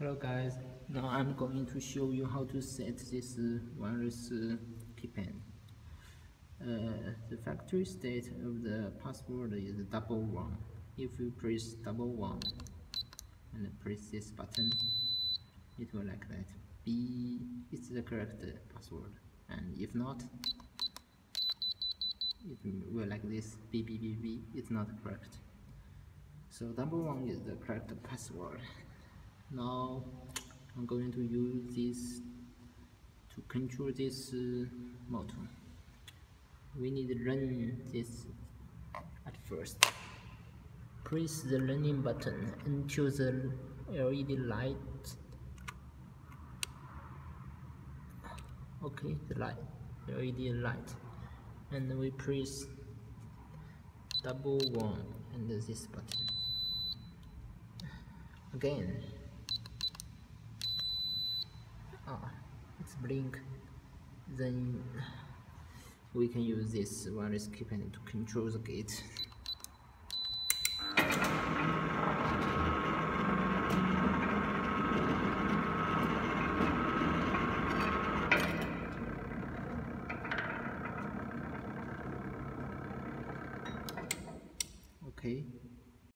Hello guys, now I'm going to show you how to set this uh, wireless uh, keypad. Uh, the factory state of the password is double one. If you press double one and press this button, it will like that. B is the correct password, and if not, it will like this. B B B B. It's not correct. So double one is the correct password now I'm going to use this to control this uh, motor. We need to run this at first. Press the learning button until the LED light. Okay the light LED light. And we press double one and this button. Again blink. Then we can use this wireless keypad to control the gate. Okay